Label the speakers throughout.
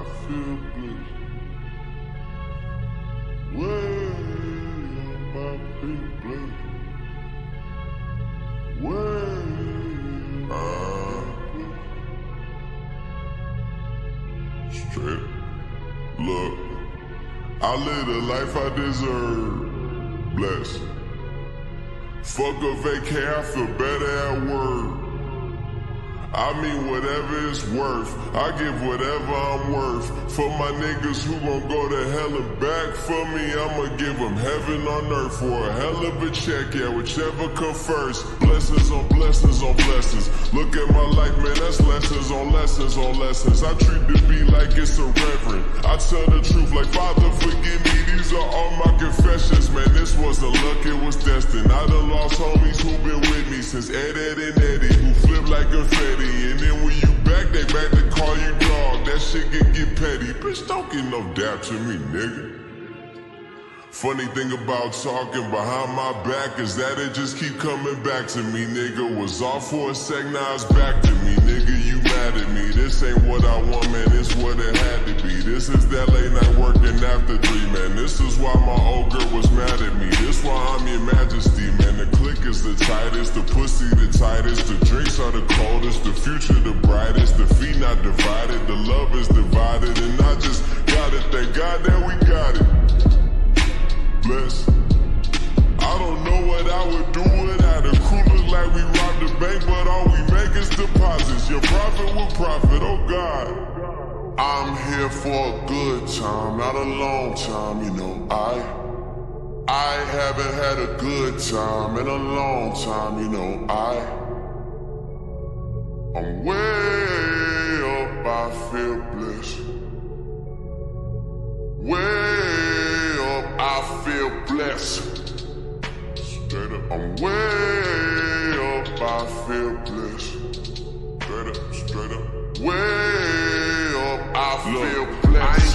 Speaker 1: I feel blessed. Way up, I feel blessed. Way up, Straight. Look, I live the life I deserve. Blessed. Fuck a vacay, I feel better at work. I mean whatever it's worth. I give whatever I'm worth. For my niggas who gon' go to hell and back for me, I'ma give them heaven on earth for a hell of a check, yeah, whichever come first. Blessings on blessings on blessings. Look at my life, man, that's lessons on lessons on lessons. I treat the beat like it's a reverend. I tell the truth like, Father, forgive me. These are all my confessions, man. This wasn't luck, it was destined. I done lost homies who been with me since Ed, Edd n Eddy, who flip like confetti. And then when you back, they back to call you dog. That shit can get petty. Bitch, don't get no to me, nigga. Funny thing about talking behind my back is that it just keep coming back to me, nigga. Was off for a sec, now it's back to me, nigga. You mad at me? This ain't what I want, man. This what it had to be. This is that late night working after three, man. This is why my old girl was mad at me. This why I'm your majesty, man. The tightest, the pussy the tightest, the drinks are the coldest, the future the brightest, the feat not divided, the love is divided, and I just gotta thank God that we got it. Bless. I don't know what I would do without a crew. Look like we robbed the bank, but all we make is deposits. Your prophet will profit, oh God. I'm here for a good time, not a long time, you know. I I haven't had a good time in a long time, you know. I I'm way up, I feel blessed. Way up, I feel blessed. Straight up, I'm way up, I feel blessed. Straight up, straight up, way up, I feel blessed.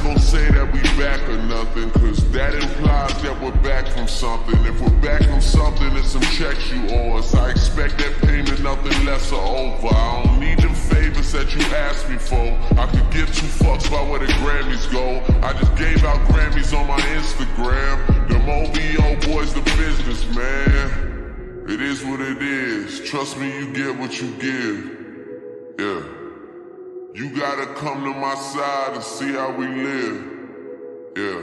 Speaker 1: Gon' say that we back or nothing, cause that implies that we're back from something. If we're back from something, it's some checks you owe us. I expect that payment, nothing less or over. I don't need them favors that you asked me for. I could give two fucks about where the Grammys go. I just gave out Grammys on my Instagram. Them OVO boys, the business, man. It is what it is. Trust me, you get what you give. You gotta come to my side and see how we live. Yeah.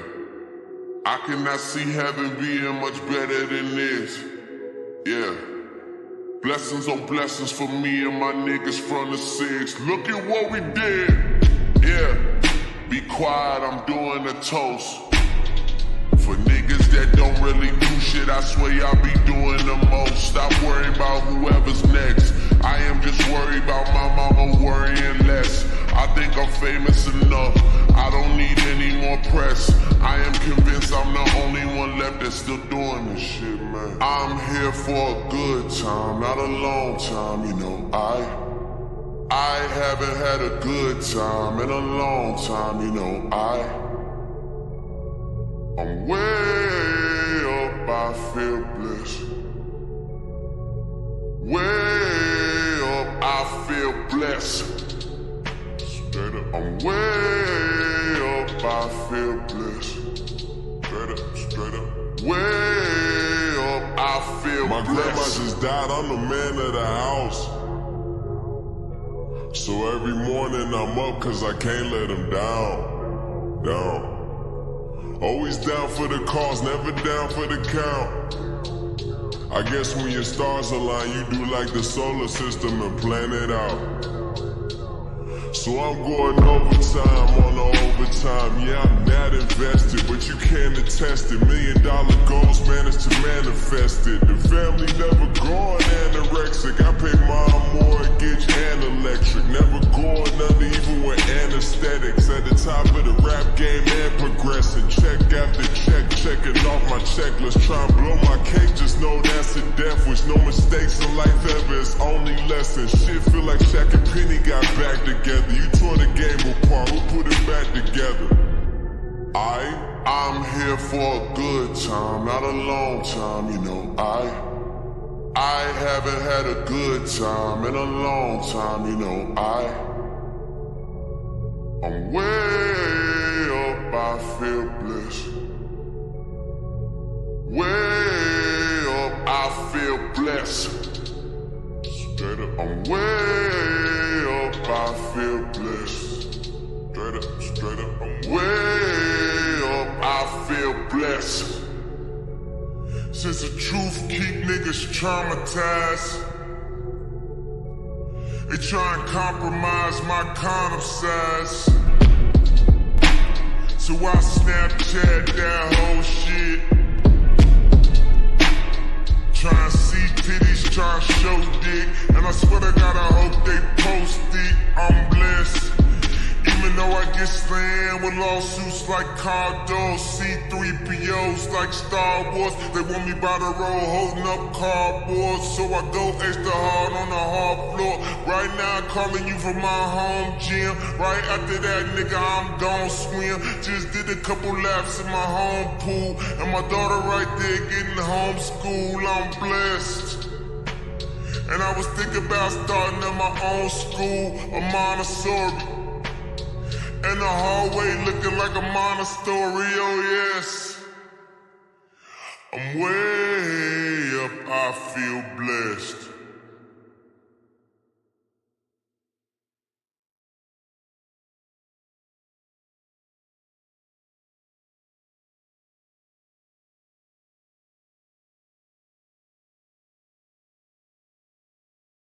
Speaker 1: I cannot see heaven being much better than this. Yeah. Blessings on blessings for me and my niggas from the six. Look at what we did. Yeah. Be quiet, I'm doing a toast. For niggas that don't really do shit, I swear y'all be doing the most. Stop worrying about whoever's next. I am just worried about my mama famous enough. I don't need any more press. I am convinced I'm the only one left that's still doing this shit, man. I'm here for a good time, not a long time, you know. I I haven't had a good time in a long time, you know. I I'm way up, I feel blessed. Way up, I feel blessed. Up, I'm way up, I feel blessed. Straight up, straight up. Way up, I feel My blessed. grandma just died, I'm the man of the house. So every morning I'm up cause I can't let him down. Down. Always down for the cause, never down for the count. I guess when your stars align, you do like the solar system and plan it out. So I'm going overtime on the overtime. Yeah, I'm but you can attest it. Million dollar goals managed to manifest it. The family never going anorexic. I pay my mortgage and electric. Never going under even with anesthetics. At the top of the rap game and progressing. Check after check, checking off my checklist. Try and blow my cake, just know that's a death wish. No mistakes in life ever, it's only lessons. Shit feel like Shaq and Penny got back together. You tore the game apart, we put it back together. I'm here for a good time, not a long time, you know. I, I haven't had a good time in a long time, you know. I, I'm way up, I feel blessed. Way up, I feel blessed. Straight up, I'm way up, I feel blessed. Straight up, straight up, I'm way blessed. Since the truth keep niggas traumatized. They try and compromise my condom size. So I Snapchat that whole shit. Try and see titties, try and show dick. And I swear to God, I hope they get slammed with lawsuits like Cardo, C3POs like Star Wars, they want me by the road holding up cardboard. So I go extra hard on the hard floor. Right now, I'm calling you from my home gym. Right after that, nigga, I'm gon' swim. Just did a couple laps in my home pool. And my daughter right there getting homeschool. I'm blessed. And I was thinking about starting at my own school, a Montessori. And the hallway looking like a monastery, oh yes. I'm way up, I feel blessed.